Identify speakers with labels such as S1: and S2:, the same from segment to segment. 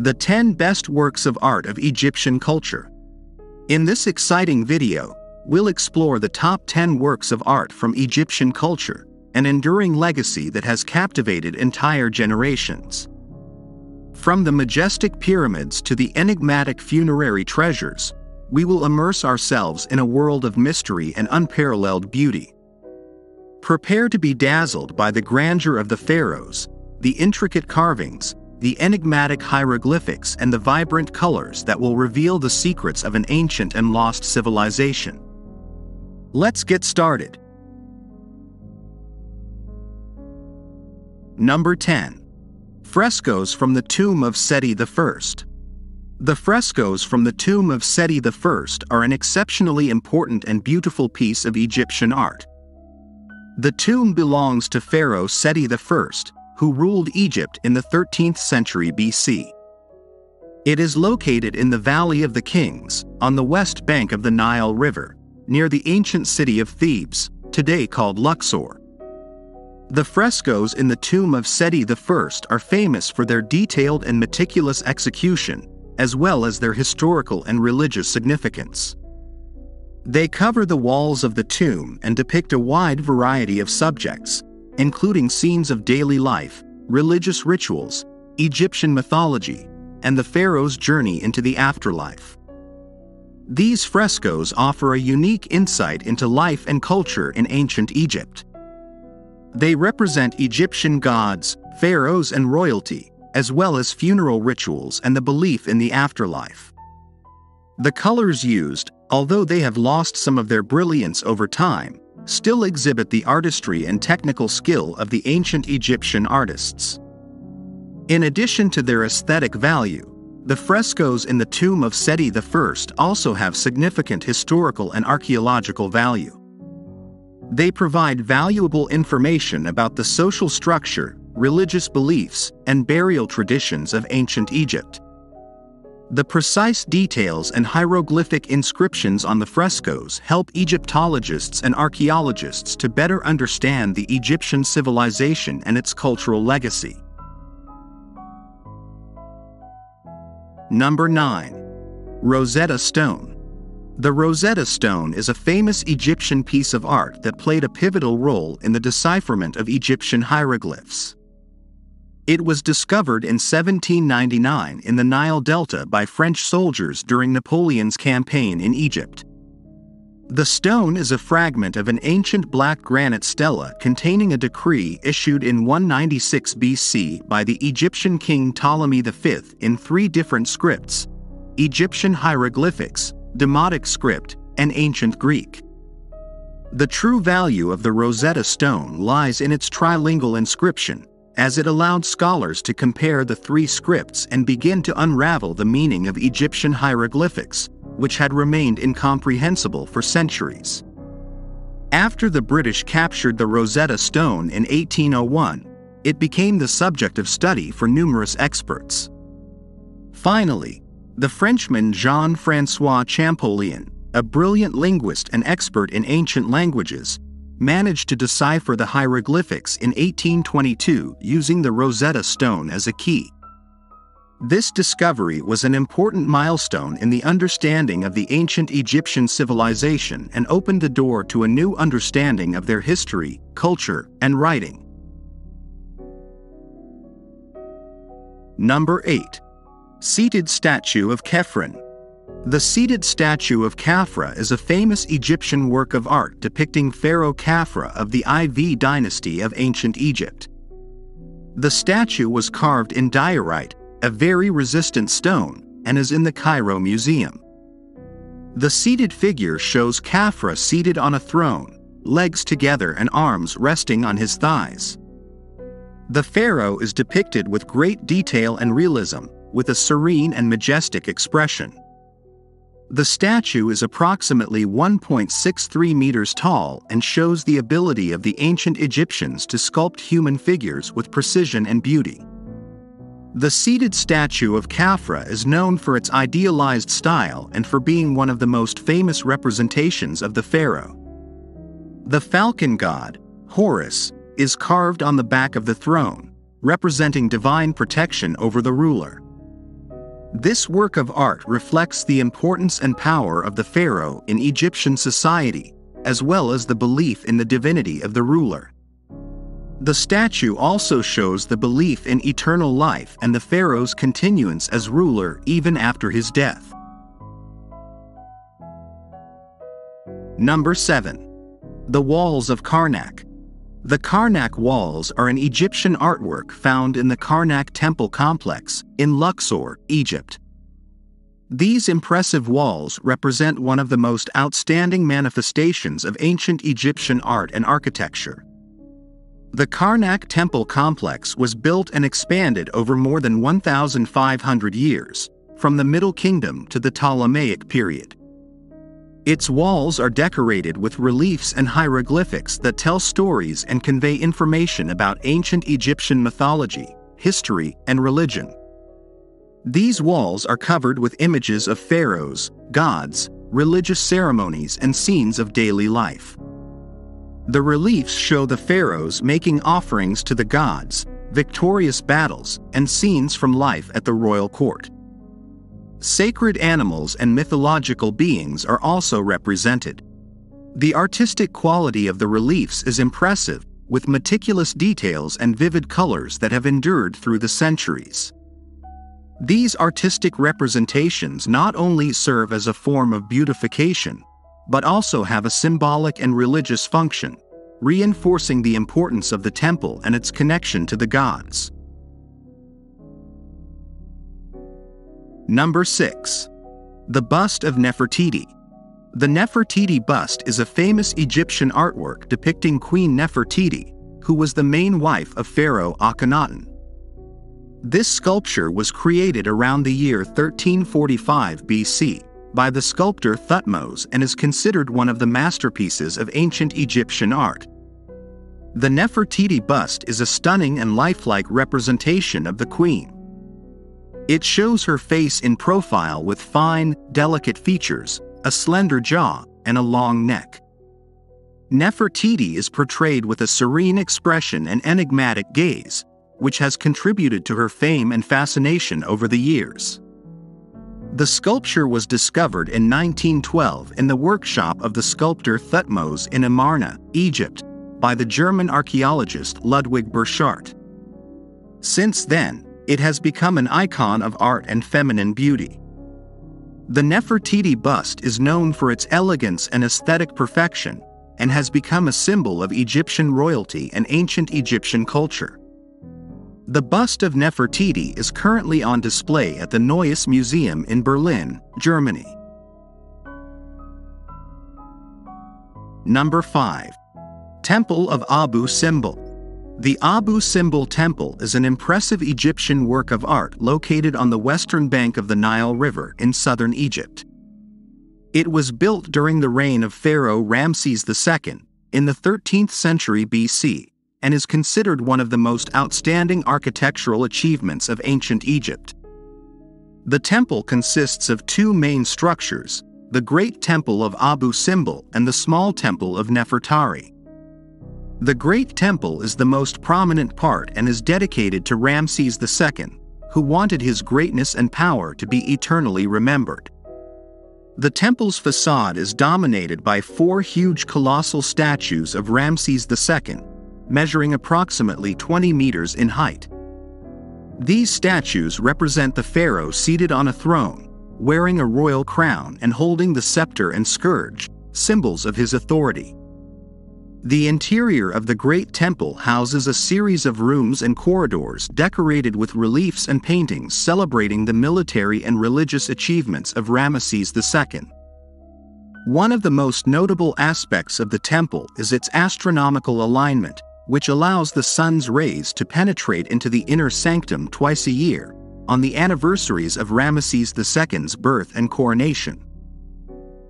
S1: The 10 Best Works of Art of Egyptian Culture. In this exciting video, we'll explore the top 10 works of art from Egyptian culture, an enduring legacy that has captivated entire generations. From the majestic pyramids to the enigmatic funerary treasures, we will immerse ourselves in a world of mystery and unparalleled beauty. Prepare to be dazzled by the grandeur of the pharaohs, the intricate carvings, the enigmatic hieroglyphics, and the vibrant colors that will reveal the secrets of an ancient and lost civilization. Let's get started. Number 10. Frescoes from the Tomb of Seti I. The frescoes from the tomb of Seti I are an exceptionally important and beautiful piece of Egyptian art. The tomb belongs to Pharaoh Seti I, who ruled Egypt in the 13th century BC. It is located in the Valley of the Kings, on the west bank of the Nile River, near the ancient city of Thebes, today called Luxor. The frescoes in the tomb of Seti I are famous for their detailed and meticulous execution, as well as their historical and religious significance. They cover the walls of the tomb and depict a wide variety of subjects, including scenes of daily life, religious rituals, Egyptian mythology, and the pharaoh's journey into the afterlife. These frescoes offer a unique insight into life and culture in ancient Egypt. They represent Egyptian gods, pharaohs, and royalty, as well as funeral rituals and the belief in the afterlife. The colors used, although they have lost some of their brilliance over time, still exhibit the artistry and technical skill of the ancient Egyptian artists. In addition to their aesthetic value, the frescoes in the tomb of Seti I also have significant historical and archaeological value. They provide valuable information about the social structure, religious beliefs, and burial traditions of ancient Egypt. The precise details and hieroglyphic inscriptions on the frescoes help Egyptologists and archaeologists to better understand the Egyptian civilization and its cultural legacy. Number 9. Rosetta Stone. The Rosetta Stone is a famous Egyptian piece of art that played a pivotal role in the decipherment of Egyptian hieroglyphs. It was discovered in 1799 in the Nile Delta by French soldiers during Napoleon's campaign in Egypt. The stone is a fragment of an ancient black granite stela containing a decree issued in 196 BC by the Egyptian king Ptolemy V in three different scripts Egyptian hieroglyphics, Demotic script, and ancient Greek. The true value of the Rosetta Stone lies in its trilingual inscription, as it allowed scholars to compare the three scripts and begin to unravel the meaning of Egyptian hieroglyphics, which had remained incomprehensible for centuries. After the British captured the Rosetta Stone in 1801, it became the subject of study for numerous experts. Finally, the Frenchman Jean Francois Champollion, a brilliant linguist and expert in ancient languages, managed to decipher the hieroglyphics in 1822 using the Rosetta Stone as a key. This discovery was an important milestone in the understanding of the ancient Egyptian civilization and opened the door to a new understanding of their history, culture, and writing. Number 8. Seated Statue of Khephren the seated statue of Khafra is a famous Egyptian work of art depicting Pharaoh Khafra of the IV dynasty of ancient Egypt. The statue was carved in diorite, a very resistant stone, and is in the Cairo Museum. The seated figure shows Khafra seated on a throne, legs together and arms resting on his thighs. The pharaoh is depicted with great detail and realism, with a serene and majestic expression. The statue is approximately 1.63 meters tall and shows the ability of the ancient Egyptians to sculpt human figures with precision and beauty. The seated statue of Khafra is known for its idealized style and for being one of the most famous representations of the pharaoh. The falcon god, Horus, is carved on the back of the throne, representing divine protection over the ruler. This work of art reflects the importance and power of the pharaoh in Egyptian society, as well as the belief in the divinity of the ruler. The statue also shows the belief in eternal life and the pharaoh's continuance as ruler even after his death. Number 7. The Walls of Karnak. The Karnak walls are an Egyptian artwork found in the Karnak Temple complex in Luxor, Egypt. These impressive walls represent one of the most outstanding manifestations of ancient Egyptian art and architecture. The Karnak Temple complex was built and expanded over more than 1,500 years, from the Middle Kingdom to the Ptolemaic period. Its walls are decorated with reliefs and hieroglyphics that tell stories and convey information about ancient Egyptian mythology, history, and religion. These walls are covered with images of pharaohs, gods, religious ceremonies, and scenes of daily life. The reliefs show the pharaohs making offerings to the gods, victorious battles, and scenes from life at the royal court. Sacred animals and mythological beings are also represented. The artistic quality of the reliefs is impressive, with meticulous details and vivid colors that have endured through the centuries. These artistic representations not only serve as a form of beautification, but also have a symbolic and religious function, reinforcing the importance of the temple and its connection to the gods. Number 6. The Bust of Nefertiti. The Nefertiti bust is a famous Egyptian artwork depicting Queen Nefertiti, who was the main wife of Pharaoh Akhenaten. This sculpture was created around the year 1345 BC by the sculptor Thutmose and is considered one of the masterpieces of ancient Egyptian art. The Nefertiti bust is a stunning and lifelike representation of the queen. It shows her face in profile with fine, delicate features, a slender jaw, and a long neck. Nefertiti is portrayed with a serene expression and enigmatic gaze, which has contributed to her fame and fascination over the years. The sculpture was discovered in 1912 in the workshop of the sculptor Thutmose in Amarna, Egypt, by the German archaeologist Ludwig Borchardt. Since then, it has become an icon of art and feminine beauty. The Nefertiti bust is known for its elegance and aesthetic perfection, and has become a symbol of Egyptian royalty and ancient Egyptian culture. The bust of Nefertiti is currently on display at the Neues Museum in Berlin, Germany. Number 5. Temple of Abu Simbel the Abu Simbel Temple is an impressive Egyptian work of art located on the western bank of the Nile River in southern Egypt. It was built during the reign of Pharaoh Ramses II in the 13th century BC and is considered one of the most outstanding architectural achievements of ancient Egypt. The temple consists of two main structures the Great Temple of Abu Simbel and the Small Temple of Nefertari. The Great Temple is the most prominent part and is dedicated to Ramses II, who wanted his greatness and power to be eternally remembered. The temple's facade is dominated by four huge colossal statues of Ramses II, measuring approximately 20 meters in height. These statues represent the pharaoh seated on a throne, wearing a royal crown and holding the scepter and scourge, symbols of his authority. The interior of the Great Temple houses a series of rooms and corridors decorated with reliefs and paintings celebrating the military and religious achievements of Ramesses II. One of the most notable aspects of the temple is its astronomical alignment, which allows the sun's rays to penetrate into the inner sanctum twice a year, on the anniversaries of Ramesses II's birth and coronation.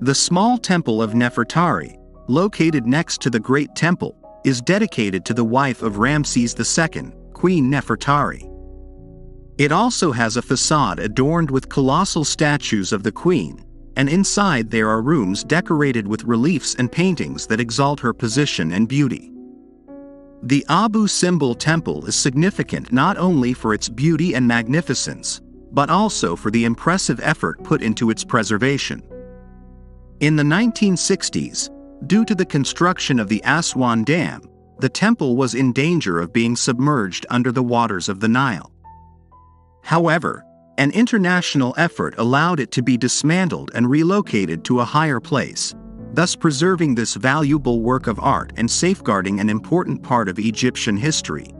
S1: The small temple of Nefertari, located next to the Great Temple, is dedicated to the wife of Ramses II, Queen Nefertari. It also has a facade adorned with colossal statues of the queen, and inside there are rooms decorated with reliefs and paintings that exalt her position and beauty. The Abu Simbel Temple is significant not only for its beauty and magnificence, but also for the impressive effort put into its preservation. In the 1960s, due to the construction of the Aswan Dam, the temple was in danger of being submerged under the waters of the Nile. However, an international effort allowed it to be dismantled and relocated to a higher place, thus preserving this valuable work of art and safeguarding an important part of Egyptian history.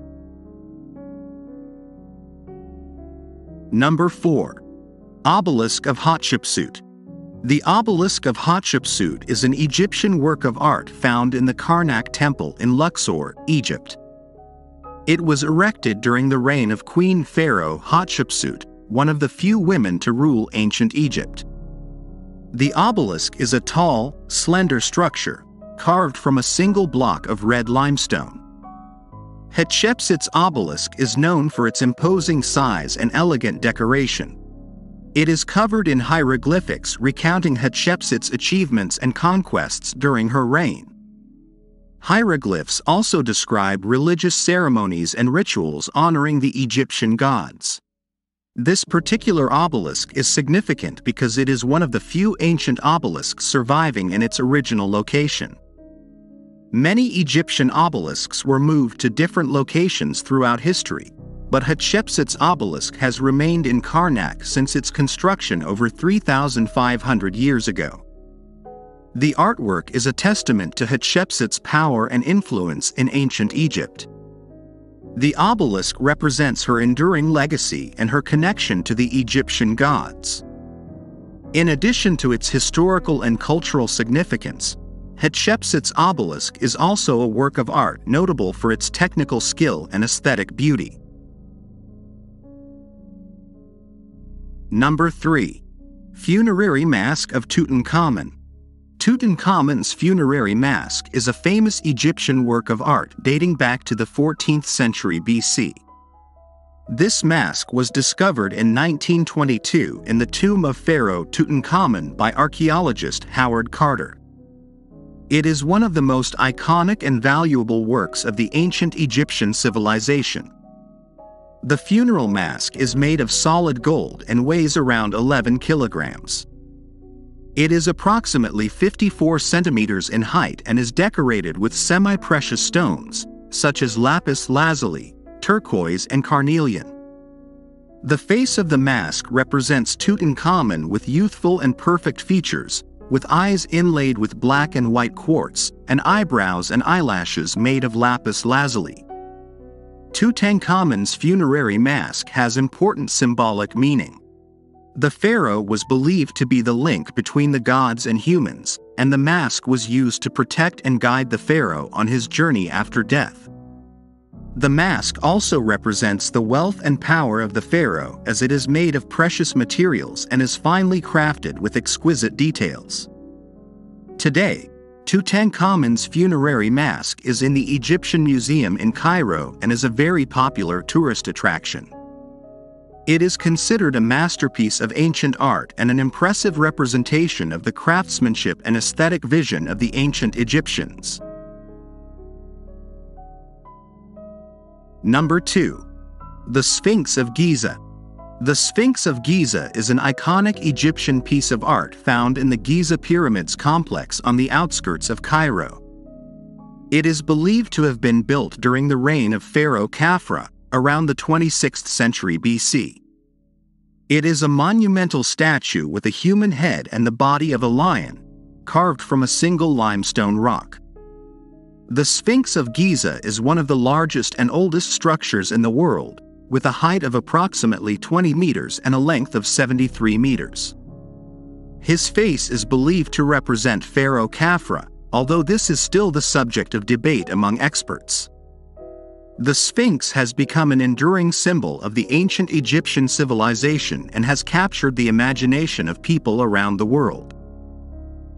S1: Number 4. Obelisk of Hatshepsut. The Obelisk of Hatshepsut is an Egyptian work of art found in the Karnak Temple in Luxor, Egypt. It was erected during the reign of Queen Pharaoh Hatshepsut, one of the few women to rule ancient Egypt. The obelisk is a tall, slender structure, carved from a single block of red limestone. Hatshepsut's obelisk is known for its imposing size and elegant decoration. It is covered in hieroglyphics recounting Hatshepsut's achievements and conquests during her reign. Hieroglyphs also describe religious ceremonies and rituals honoring the Egyptian gods. This particular obelisk is significant because it is one of the few ancient obelisks surviving in its original location. Many Egyptian obelisks were moved to different locations throughout history, but Hatshepsut's obelisk has remained in Karnak since its construction over 3,500 years ago. The artwork is a testament to Hatshepsut's power and influence in ancient Egypt. The obelisk represents her enduring legacy and her connection to the Egyptian gods. In addition to its historical and cultural significance, Hatshepsut's obelisk is also a work of art notable for its technical skill and aesthetic beauty. Number 3. Funerary Mask of Tutankhamun Tutankhamun's funerary mask is a famous Egyptian work of art dating back to the 14th century BC. This mask was discovered in 1922 in the tomb of Pharaoh Tutankhamun by archaeologist Howard Carter. It is one of the most iconic and valuable works of the ancient Egyptian civilization. The funeral mask is made of solid gold and weighs around 11 kilograms. It is approximately 54 centimeters in height and is decorated with semi-precious stones, such as lapis lazuli, turquoise and carnelian. The face of the mask represents Tutankhamun with youthful and perfect features, with eyes inlaid with black and white quartz, and eyebrows and eyelashes made of lapis lazuli. Tutankhamun's funerary mask has important symbolic meaning. The pharaoh was believed to be the link between the gods and humans, and the mask was used to protect and guide the pharaoh on his journey after death. The mask also represents the wealth and power of the pharaoh as it is made of precious materials and is finely crafted with exquisite details. Today, Tutankhamun's funerary mask is in the Egyptian Museum in Cairo and is a very popular tourist attraction. It is considered a masterpiece of ancient art and an impressive representation of the craftsmanship and aesthetic vision of the ancient Egyptians. Number 2. The Sphinx of Giza. The Sphinx of Giza is an iconic Egyptian piece of art found in the Giza Pyramids complex on the outskirts of Cairo. It is believed to have been built during the reign of Pharaoh Khafra, around the 26th century BC. It is a monumental statue with a human head and the body of a lion, carved from a single limestone rock. The Sphinx of Giza is one of the largest and oldest structures in the world, with a height of approximately 20 meters and a length of 73 meters. His face is believed to represent Pharaoh Khafra, although this is still the subject of debate among experts. The Sphinx has become an enduring symbol of the ancient Egyptian civilization and has captured the imagination of people around the world.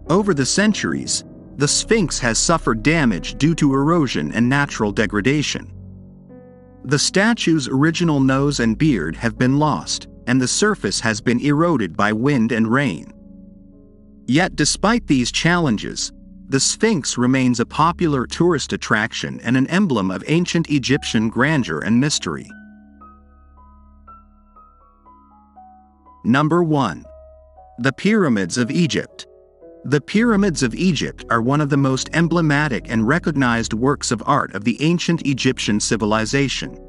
S1: Over the centuries, the Sphinx has suffered damage due to erosion and natural degradation. The statue's original nose and beard have been lost, and the surface has been eroded by wind and rain. Yet despite these challenges, the Sphinx remains a popular tourist attraction and an emblem of ancient Egyptian grandeur and mystery. Number 1. The Pyramids of Egypt. The Pyramids of Egypt are one of the most emblematic and recognized works of art of the ancient Egyptian civilization.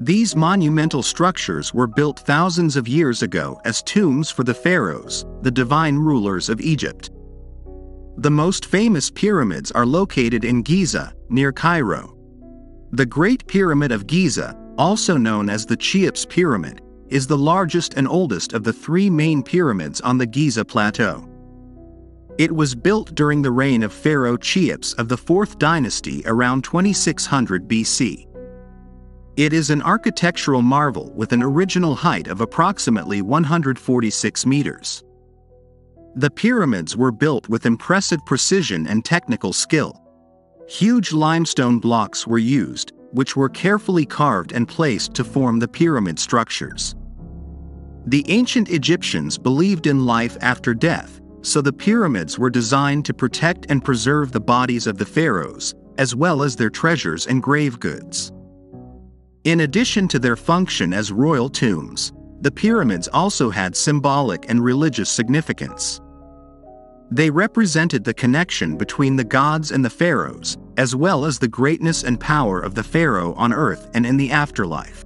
S1: These monumental structures were built thousands of years ago as tombs for the pharaohs, the divine rulers of Egypt. The most famous pyramids are located in Giza, near Cairo. The Great Pyramid of Giza, also known as the Cheops Pyramid, is the largest and oldest of the three main pyramids on the Giza Plateau. It was built during the reign of Pharaoh Cheops of the 4th dynasty around 2600 BC. It is an architectural marvel with an original height of approximately 146 meters. The pyramids were built with impressive precision and technical skill. Huge limestone blocks were used, which were carefully carved and placed to form the pyramid structures. The ancient Egyptians believed in life after death, so the pyramids were designed to protect and preserve the bodies of the pharaohs, as well as their treasures and grave goods. In addition to their function as royal tombs, the pyramids also had symbolic and religious significance. They represented the connection between the gods and the pharaohs, as well as the greatness and power of the pharaoh on earth and in the afterlife.